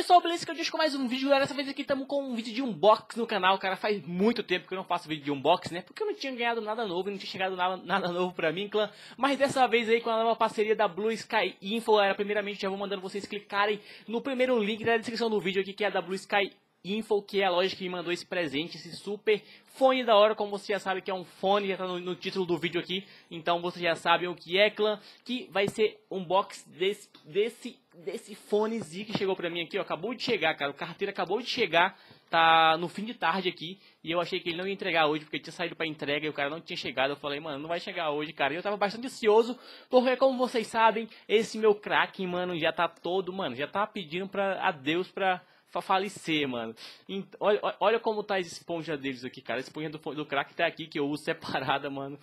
pessoal, beleza? Que eu deixo com mais um vídeo, galera. Dessa vez aqui estamos com um vídeo de unbox no canal, cara. Faz muito tempo que eu não faço vídeo de unbox, né? Porque eu não tinha ganhado nada novo não tinha chegado nada, nada novo pra mim, clã. Mas dessa vez aí, com a nova parceria da Blue Sky Info, galera, primeiramente já vou mandando vocês clicarem no primeiro link da descrição do vídeo aqui, que é da Blue Sky Info, que é a loja que me mandou esse presente, esse super fone da hora, como você já sabe que é um fone, já tá no, no título do vídeo aqui, então você já sabe o que é, clã, que vai ser um box desse, desse, desse fonezinho que chegou pra mim aqui, ó, acabou de chegar, cara, o carteira acabou de chegar, tá no fim de tarde aqui, e eu achei que ele não ia entregar hoje, porque tinha saído pra entrega e o cara não tinha chegado, eu falei, mano, não vai chegar hoje, cara, e eu tava bastante ansioso, porque como vocês sabem, esse meu crack, mano, já tá todo, mano, já tá pedindo pra, a Deus pra pra falecer, mano. olha, olha como tá a esponja deles aqui, cara. A esponja do, do crack tá aqui, que eu uso separada, mano.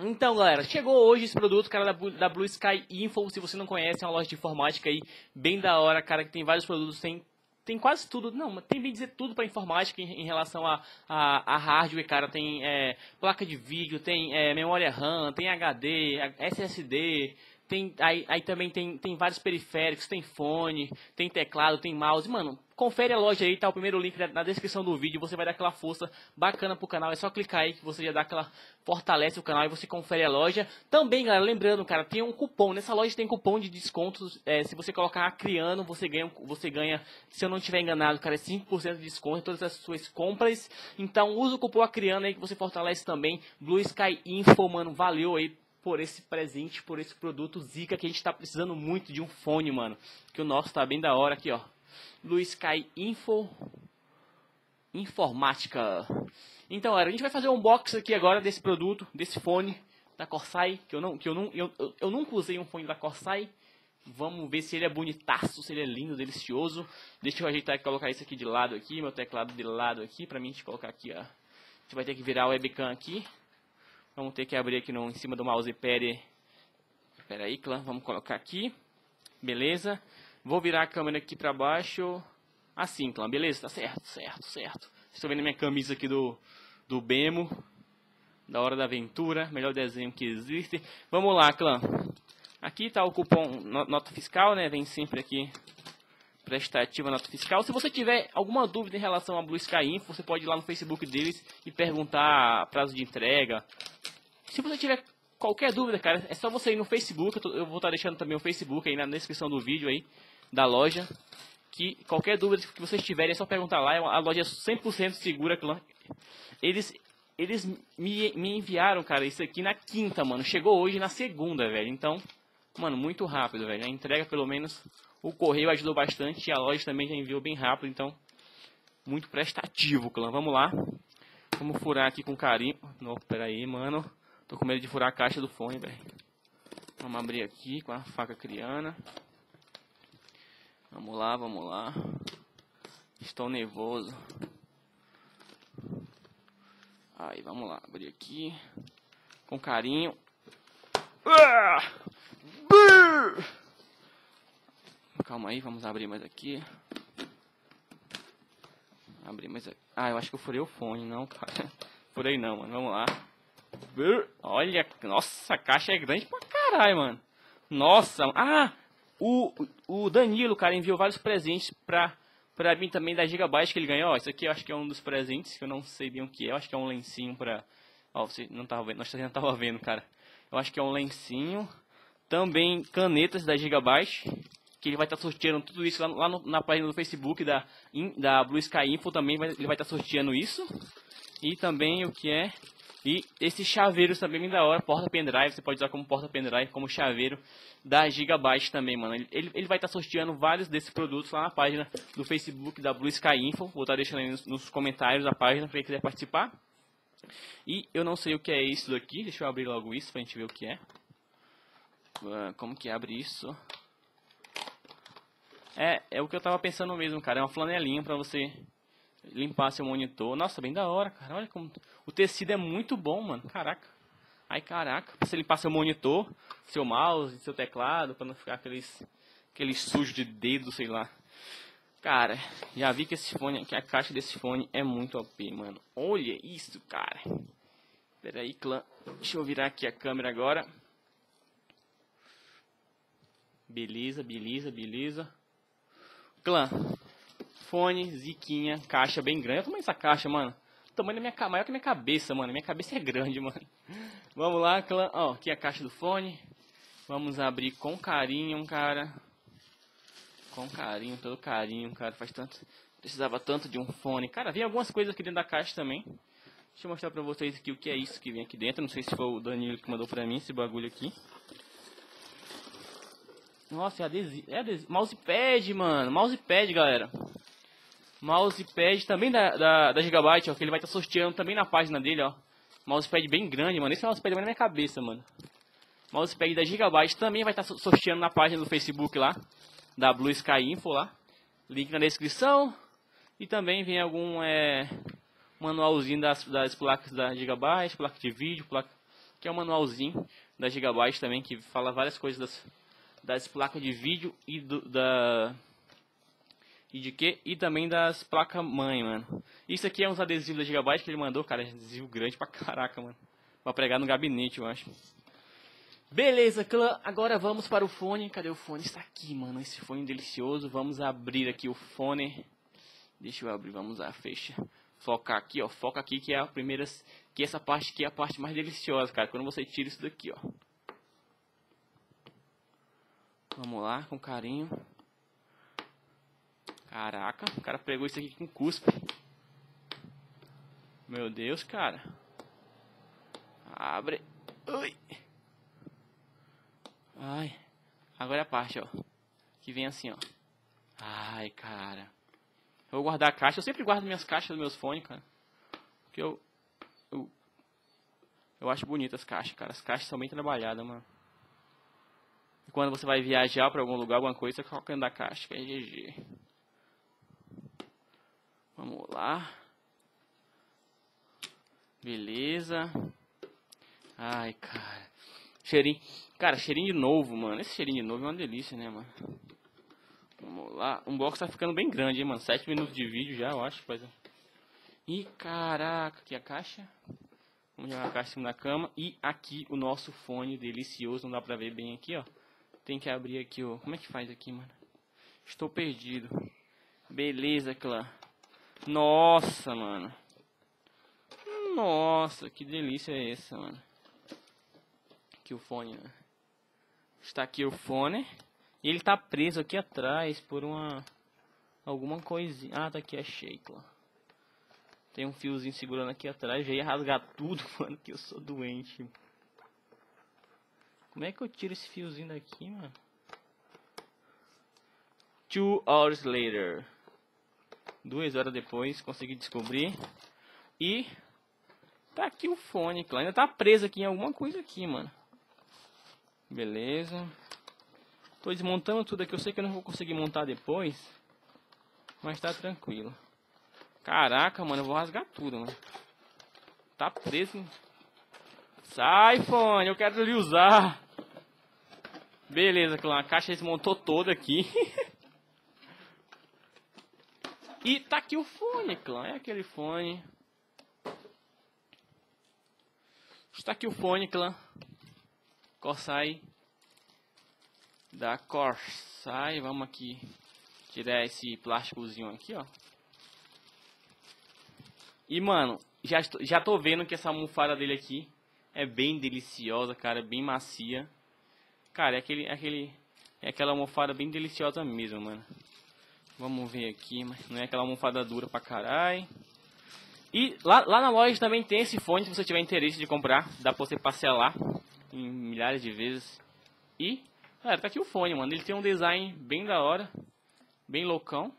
Então, galera, chegou hoje esse produto, cara, da, da Blue Sky Info. Se você não conhece, é uma loja de informática aí, bem da hora, cara, que tem vários produtos, tem tem quase tudo, não, tem bem dizer tudo para informática em, em, relação a, a, a, hardware, cara. Tem é, placa de vídeo, tem é, memória RAM, tem HD, SSD, tem, aí, aí também tem, tem vários periféricos, tem fone, tem teclado, tem mouse. Mano, confere a loja aí, tá o primeiro link na descrição do vídeo. Você vai dar aquela força bacana pro canal. É só clicar aí que você já dá aquela fortalece o canal e você confere a loja. Também, galera, lembrando, cara, tem um cupom. Nessa loja tem cupom de descontos. É, se você colocar Acriano, você ganha, você ganha, se eu não estiver enganado, cara, é 5% de desconto em todas as suas compras. Então, usa o cupom Acriano aí que você fortalece também. Blue Sky Info, mano, valeu aí por esse presente, por esse produto Zika que a gente está precisando muito de um fone, mano. Que o nosso tá bem da hora aqui, ó. Blue Sky Info Informática. Então, galera, a gente vai fazer um unboxing aqui agora desse produto, desse fone da Corsair, que eu não que eu não eu, eu, eu nunca usei um fone da Corsair. Vamos ver se ele é bonitaço, se ele é lindo, delicioso. Deixa eu ajeitar e colocar isso aqui de lado aqui, meu teclado de lado aqui, pra mim a gente colocar aqui, ó. A gente vai ter que virar a webcam aqui. Vamos ter que abrir aqui no, em cima do mousepad. Espera aí, clã. Vamos colocar aqui. Beleza. Vou virar a câmera aqui para baixo. Assim, clã. Beleza? Tá certo, certo, certo. Estou vendo minha camisa aqui do, do Bemo. Da Hora da Aventura. Melhor desenho que existe. Vamos lá, clã. Aqui está o cupom nota fiscal, né? Vem sempre aqui prestativa nota fiscal. Se você tiver alguma dúvida em relação a Blue Sky Info, você pode ir lá no Facebook deles e perguntar prazo de entrega, se você tiver qualquer dúvida, cara, é só você ir no Facebook. Eu, vou estar tá deixando também o Facebook aí na descrição do vídeo aí da loja. Que qualquer dúvida que vocês tiverem é só perguntar lá. É a loja é 100% segura. Eles, eles me, me enviaram, cara, isso aqui na quinta, mano. Chegou hoje na segunda, velho. Então, mano, muito rápido, velho. A entrega, pelo menos, o correio ajudou bastante. E a loja também já enviou bem rápido. Então, muito prestativo, clã. Vamos lá. Vamos furar aqui com carinho. Não, pera aí, mano. Tô com medo de furar a caixa do fone, velho. Vamos abrir aqui com a faca criana. Vamos lá, vamos lá. Estou nervoso. Aí, vamos lá. Abrir aqui. Com carinho. Calma aí, vamos abrir mais aqui. Abrir mais aqui. Ah, eu acho que eu furei o fone, não, cara. Furei não, mano. Vamos lá. Olha, nossa, a caixa é grande pra caralho, mano. Nossa, ah, o, o Danilo, cara, enviou vários presentes pra, pra mim também da Gigabyte que ele ganhou. Isso aqui eu acho que é um dos presentes, que eu não sei bem o que é. Eu acho que é um lencinho pra... Ó, você não tava vendo, nós não tava vendo, cara. Eu acho que é um lencinho. Também canetas da Gigabyte, que ele vai estar tá sorteando tudo isso lá, lá no, na página do Facebook da, da Blue Sky Info também, vai, ele vai estar tá sorteando isso. E também o que é e esses chaveiros também bem da hora, porta pendrive, você pode usar como porta pendrive, como chaveiro da Gigabyte também, mano. Ele, ele vai estar tá sorteando vários desses produtos lá na página do Facebook da Blue Sky Info. Vou estar tá deixando aí nos, nos comentários da página para quem quiser participar. E eu não sei o que é isso daqui, deixa eu abrir logo isso pra gente ver o que é. Uh, como que abre isso? É, é o que eu tava pensando mesmo, cara. É uma flanelinha pra você limpar seu monitor. Nossa, bem da hora, cara. Olha como o tecido é muito bom, mano. Caraca. Ai, caraca. Pra você limpar seu monitor, seu mouse, seu teclado, pra não ficar aqueles, aqueles sujos de dedo, sei lá. Cara, já vi que esse fone, que a caixa desse fone é muito OP, mano. Olha isso, cara. Pera aí, clã. Deixa eu virar aqui a câmera agora. Beleza, beleza, beleza. Clã. Fone, ziquinha, caixa bem grande. Olha como é essa caixa, mano. O tamanho da minha maior que a minha cabeça, mano. Minha cabeça é grande, mano. Vamos lá, clã. Ó, aqui é a caixa do fone. Vamos abrir com carinho, cara. Com carinho, todo carinho, cara. Faz tanto. Precisava tanto de um fone. Cara, vem algumas coisas aqui dentro da caixa também. Deixa eu mostrar pra vocês aqui o que é isso que vem aqui dentro. Não sei se foi o Danilo que mandou pra mim esse bagulho aqui. Nossa, é adesivo. É adesivo. Mousepad, mano. Mousepad, galera. Mousepad também da, da, da Gigabyte, ó. Que ele vai estar tá sorteando também na página dele, ó. Mousepad bem grande, mano. Esse mousepad vai na minha cabeça, mano. Mousepad da Gigabyte também vai estar tá sorteando na página do Facebook lá. Da Blue Sky Info lá. Link na descrição. E também vem algum é, manualzinho das, das placas da Gigabyte, placa de vídeo, placa, que é um manualzinho da Gigabyte também, que fala várias coisas das, das placas de vídeo e do, da e de que e também das placas mãe, mano. Isso aqui é uns adesivos da Gigabyte que ele mandou, cara, adesivo grande pra caraca, mano. Pra pregar no gabinete, eu acho. Beleza, clã, agora vamos para o fone. Cadê o fone? Está aqui, mano, esse fone delicioso. Vamos abrir aqui o fone. Deixa eu abrir, vamos lá, fecha. Focar aqui, ó, foca aqui que é a primeira, que essa parte aqui é a parte mais deliciosa, cara. Quando você tira isso daqui, ó. Vamos lá, com carinho. Caraca, o cara pegou isso aqui com cuspe. Meu Deus, cara. Abre. Ui. Ai. Agora é a parte, ó. Que vem assim, ó. Ai, cara. Eu vou guardar a caixa. Eu sempre guardo minhas caixas dos meus fones, cara. Porque eu... Eu, eu acho bonitas as caixas, cara. As caixas são bem trabalhadas, mano. E quando você vai viajar para algum lugar, alguma coisa, você coloca dentro da caixa, que é GG. Vamos lá. Beleza. Ai, cara. Cheirinho. Cara, cheirinho de novo, mano. Esse cheirinho de novo é uma delícia, né, mano? Vamos lá. O box tá ficando bem grande, hein, mano. 7 minutos de vídeo já, eu acho. Coisa. Ih, caraca. Aqui a caixa. Vamos jogar a caixa em cima da cama. E aqui o nosso fone delicioso. Não dá pra ver bem aqui, ó. Tem que abrir aqui, ó. Como é que faz aqui, mano? Estou perdido. Beleza, clã. Nossa, mano. Nossa, que delícia é essa, mano. Aqui o fone, né? Está aqui o fone. E ele tá preso aqui atrás por uma... Alguma coisinha. Ah, tá aqui, achei, clã. Tem um fiozinho segurando aqui atrás. Já ia rasgar tudo, mano, que eu sou doente. Como é que eu tiro esse fiozinho daqui, mano? Two hours later. Duas horas depois, consegui descobrir. E tá aqui o fone, claro. Ainda tá preso aqui em alguma coisa aqui, mano. Beleza. Tô desmontando tudo aqui. Eu sei que eu não vou conseguir montar depois. Mas tá tranquilo. Caraca, mano. Eu vou rasgar tudo, mano. Tá preso. Sai, fone. Eu quero lhe usar. Beleza, clã. A caixa desmontou toda aqui. e tá aqui o fone, clã. É aquele fone. Está aqui o fone, clã. Corsai. Da Corsai. Vamos aqui tirar esse plásticozinho aqui, ó. E, mano, já, já tô vendo que essa almofada dele aqui é bem deliciosa, cara. Bem macia. Cara, é aquele, é aquele, é aquela almofada bem deliciosa mesmo, mano. Vamos ver aqui, mas não é aquela almofada dura pra caralho. E lá, lá na loja também tem esse fone, se você tiver interesse de comprar, dá pra você parcelar em milhares de vezes. E, cara, tá aqui o fone, mano. Ele tem um design bem da hora, bem loucão.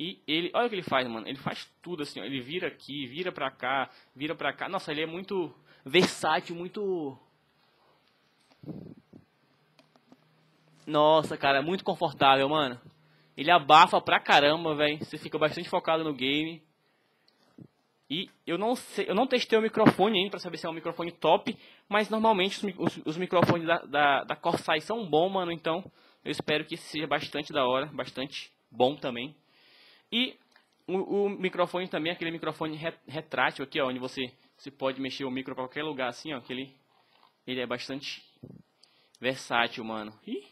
E ele, olha o que ele faz, mano. Ele faz tudo assim, ó. Ele vira aqui, vira pra cá, vira pra cá. Nossa, ele é muito versátil, muito nossa, cara, é muito confortável, mano. Ele abafa pra caramba, velho. Você fica bastante focado no game. E eu não sei, eu não testei o microfone ainda pra saber se é um microfone top, mas normalmente os, os, os microfones da, da, da Corsair são bons, mano. Então eu espero que seja bastante da hora, bastante bom também. E o, o microfone também, aquele microfone retrátil aqui, ó, onde você, você pode mexer o micro pra qualquer lugar assim, ó. Aquele, ele é bastante versátil, mano. Ih,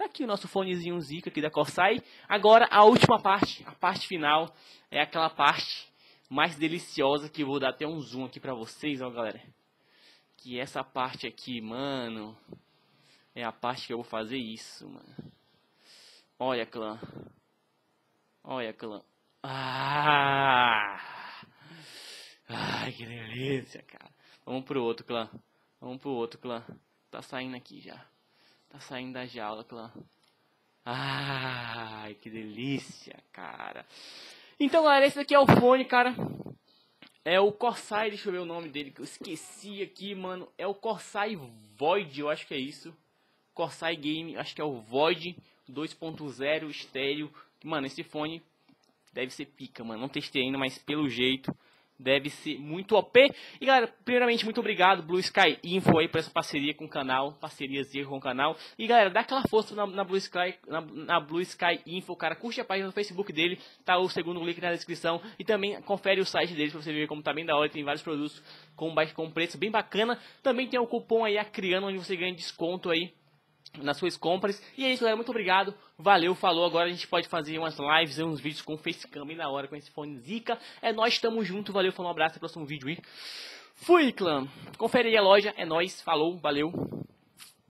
Tá aqui o nosso fonezinho Zica aqui da Corsai. Agora a última parte, a parte final, é aquela parte mais deliciosa que eu vou dar até um zoom aqui pra vocês, ó galera. Que essa parte aqui, mano, é a parte que eu vou fazer isso, mano. Olha, clã. Olha, clã. Ah! Ai, que delícia, cara. Vamos pro outro, clã. Vamos pro outro, clã. Tá saindo aqui já. Tá saindo da jaula, clã. Ai, que delícia, cara. Então, galera, esse aqui é o fone, cara. É o Corsair, deixa eu ver o nome dele, que eu esqueci aqui, mano. É o Corsair Void, eu acho que é isso. Corsair Game, acho que é o Void 2.0 estéreo. Mano, esse fone deve ser pica, mano. Não testei ainda, mas pelo jeito deve ser muito OP. E galera, primeiramente, muito obrigado, Blue Sky Info aí por essa parceria com o canal, parcerias com o canal. E galera, dá aquela força na, na Blue Sky, na, na, Blue Sky Info, cara, curte a página do Facebook dele, tá o segundo link na descrição. E também confere o site deles pra você ver como tá bem da hora, tem vários produtos com, baixo, com preço bem bacana. Também tem o cupom aí, Acriano, onde você ganha desconto aí nas suas compras. E é isso, galera. Muito obrigado. Valeu, falou. Agora a gente pode fazer umas lives, uns vídeos com facecam bem na hora com esse fone Zica. É nós, tamo junto. Valeu, falou, um abraço. Até o próximo vídeo aí. Fui, clã. Confere aí a loja. É nós. Falou, valeu.